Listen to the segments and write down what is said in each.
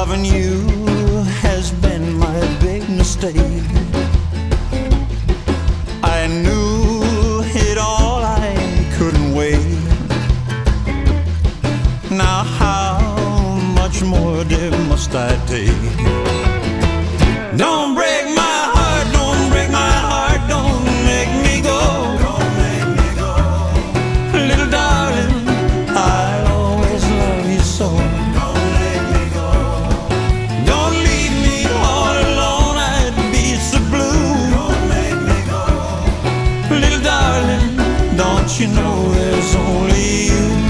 loving you has been my big mistake. I knew it all, I couldn't wait. Now, how much more, did must I take? Don't break. but you know there's only you.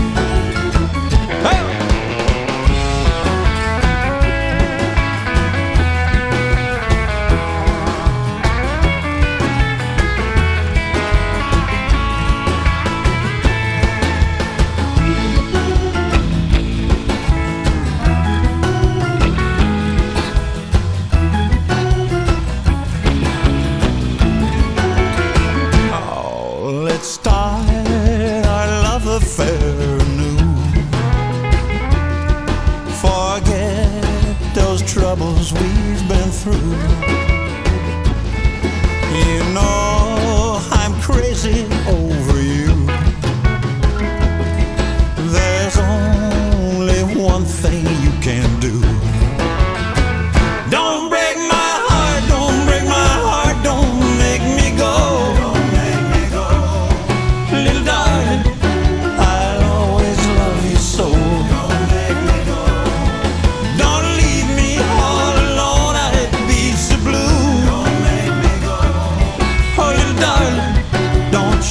Oh, start fair new. Forget those troubles we've been through. You know.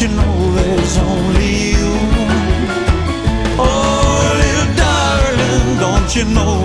you know there's only you. Oh, little darling, don't you know?